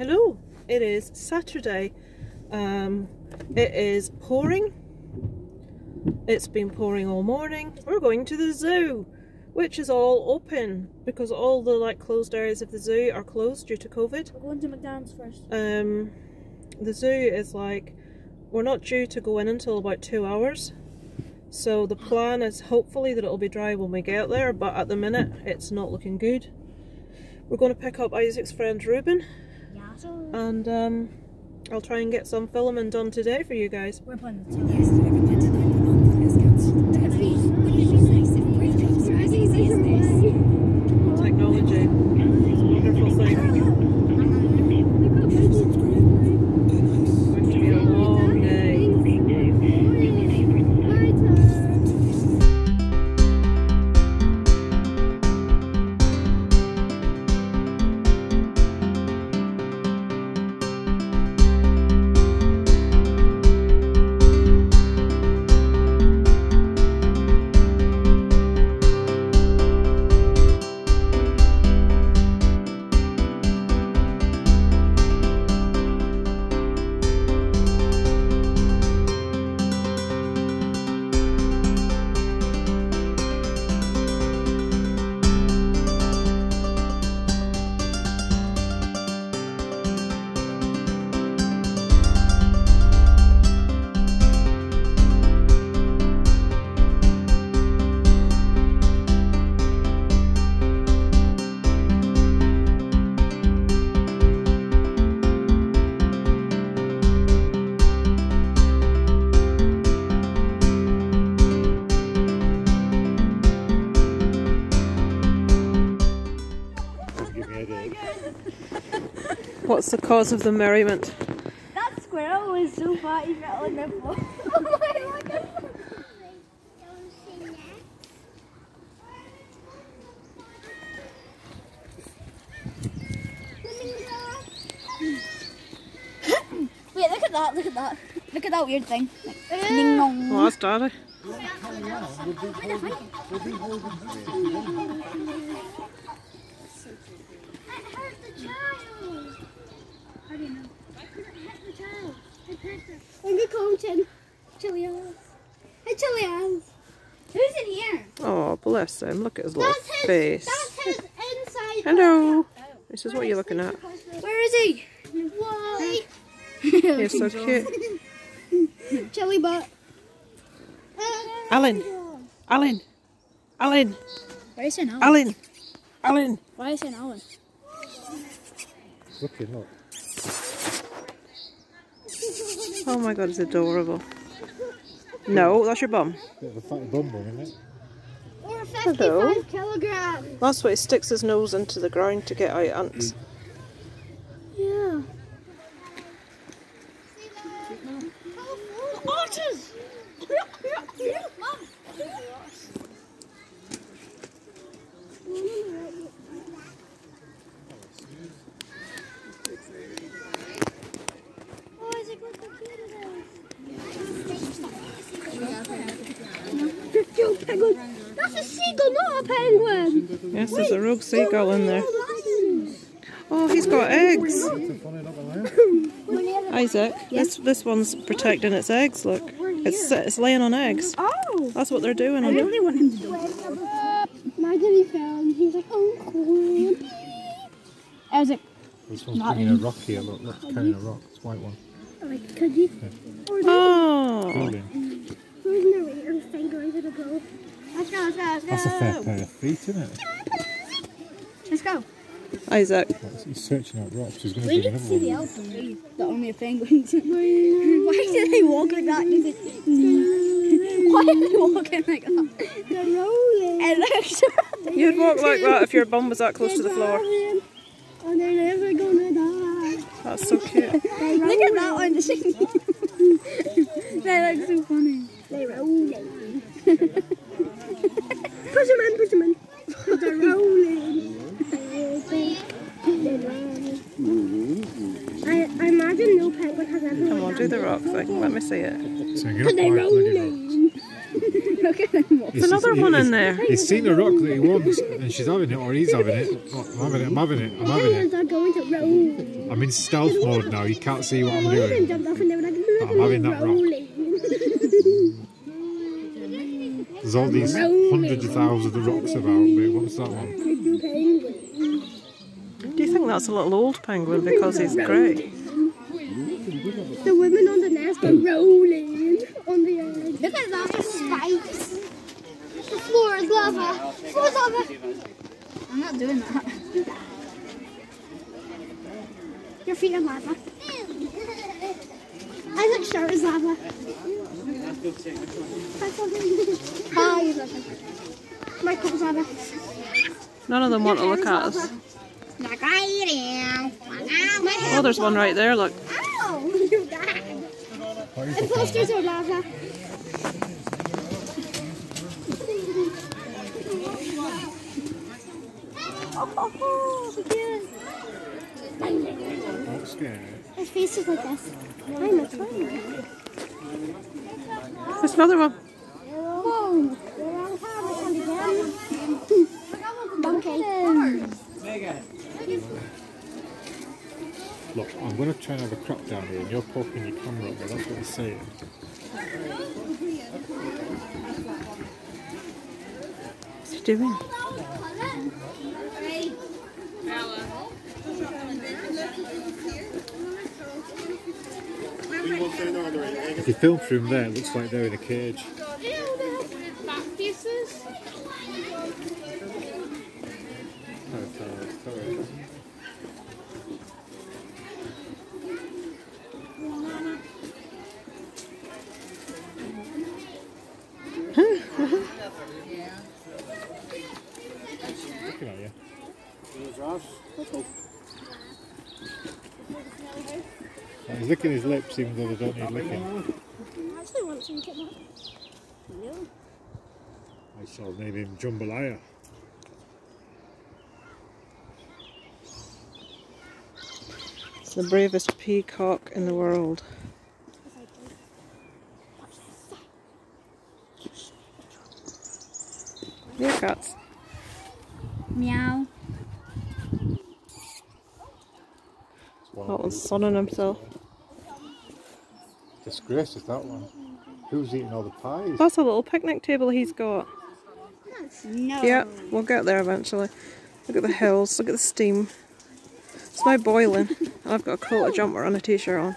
Hello, it is Saturday. Um, it is pouring. It's been pouring all morning. We're going to the zoo, which is all open because all the like closed areas of the zoo are closed due to COVID. We're going to McDonald's first. Um, the zoo is like we're not due to go in until about two hours. So the plan is hopefully that it'll be dry when we get there, but at the minute it's not looking good. We're going to pick up Isaac's friend Reuben and um, I'll try and get some filming done today for you guys. we're playing the What's the cause of the merriment? That squirrel was so fat he fell on the floor. oh my god. Wait, look at that, look at that. Look at that weird thing. Like, ding dong. Well, that's Daddy. It hurt the child. How do you know? It hurt the child. It hurt the. And the coaching. Chilios. Hey, Chilios. Who's in here? Oh, bless him. Look at his little That's his. face. That's his inside. Hello. This is what you're looking at. Where is he? Why? You're so cute. Chili butt. Alan. Alan. Alan. Why is it Alan? Alan. Alan. Why is it Alan? Looking, look. Oh my god, it's adorable. No, that's your bum. Bit of a fatty bum bum, isn't it? Or Hello. 55 kilograms. That's why he sticks his nose into the ground to get out ants. Mm. Yeah. Otters! Oh, Isaac, look how cute it is. penguin. That's a seagull, not a penguin. Yes, there's a rogue seagull in there. Oh, Oh, he's got eggs. It's funny, not gonna lie. Isaac, this this one's protecting its eggs. Look, it's it's laying on eggs. Oh! That's what they're doing. I On really want him to do it. Imagine he fell he was like, oh, cool. I This one's Not bringing a rock here, look. Look, carrying a rock. It's a white one. Like, could you? Oh, Cooling. Who's narrator's finger into the go? Let's go, let's go, let's go. That's a fair pair of feet, isn't it? Let's go. Isaac. He's searching out rocks. He's going to We dig need to another see the one. elephant. The only penguins. Why do they walk like that? Is it- Why are they walking like that? They're rolling. It looks. You'd walk like that if your bum was that close to the floor. Rolling. And they're never gonna die. That's so cute. Look at that one. The they look so funny. They're rolling. push them in, push them in. They're rolling. They're rolling. I, I imagine no penguin has ever Come on, do the rock thing. Let me see it. So you're They're quite bloody Look at them walk. It's another one in there. He's seen a rock that he wants, and she's having it, or he's having it. Oh, I'm having it. I'm having it. I'm having it. They're going to roll. I'm in stealth mode now. You can't see what I'm One of them doing. jumped off and they were like, look I'm at having that rock. There's all these hundreds of thousands of rocks about, but what's that one. Do you think that's a little old penguin because he's grey? The women on the are rolling on the edge. Look at that. Spikes. The floor is lava. Floor is lava. I'm not doing that. Your feet are lava. Isaac's shirt is lava. Hi, is lava. My lava. None of them want to look at us. Like I am. My Oh, there's one right there, look. Ah. Posters are lava. Oh, so cute. Not scared. His face is like this. I'm a twin. There's another one. Whoa! We're on Look, I'm going to try and have a crop down here, and you're poking your camera at me. That's what I'm saying. What's he doing? If you film through them there, it looks like they're in a cage. Oh, He's licking his lips even though they don't need licking. I actually want to get. No. I shall name him Jambalaya. It's the bravest peacock in the world. Here, cats. That one's sunning himself. Disgrace is that one. Who's eating all the pies? That's a little picnic table he's got. No. Yeah, we'll get there eventually. Look at the hills, look at the steam. It's now boiling. I've got a coat, a jumper and a t-shirt on.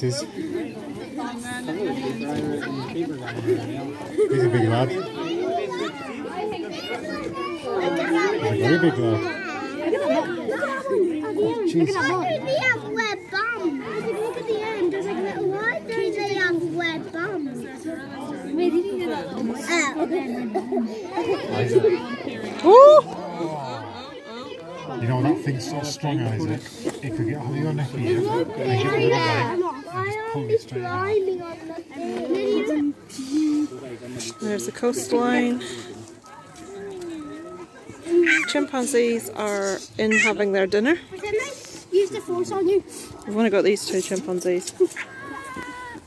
That must be the missus. He's a big lad. He's a very big lad. Jeez. Why do they have web bums? Look at the end. There's like a little. Why do they have web bums? Wait, did you hear that little voice? Oh! You know that thing's so strong, Isaac. It could get hold of your neck here and get rid of it. Why are it they straight out. climbing on the thing? There's the coastline. Chimpanzees are in having their dinner. Can I use the force on you? We've only got these two chimpanzees.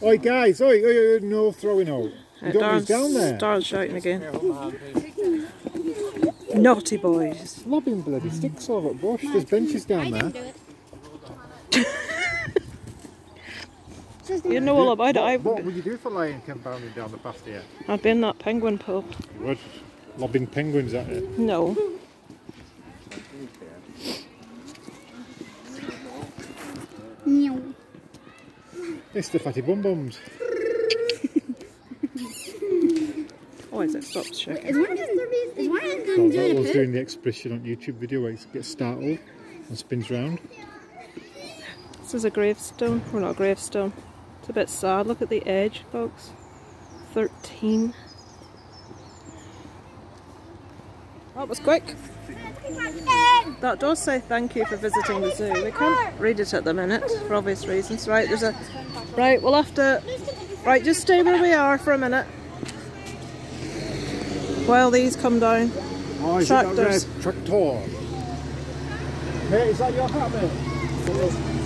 Oi, guys! Oi, oi, oi, no throwing out. Uh, You don't want Darren's, down there. Darren's shouting again. Naughty boys. Lobbing bloody sticks over at bush. There's benches down there. You know all about it. I What would, would you do for lying compounding down the path here? I'd be in that penguin pub. You would. Lobbing penguins at you. No. Meow. It's the fatty bum bums. Oh, is it? Stop shaking. Is one of them, is one of them So doing that a was doing the expression on YouTube video where it gets startled and spins round. This is a gravestone. Well, not a gravestone. It's a bit sad. Look at the edge, folks. 13. That was quick. That does say thank you for visiting the zoo. We can't read it at the minute for obvious reasons. Right, there's a. Right, we'll have to. Right, just stay where we are for a minute. While these come down. Oh, is it that Tractors. Tractor. Mate, is that your hat, mate?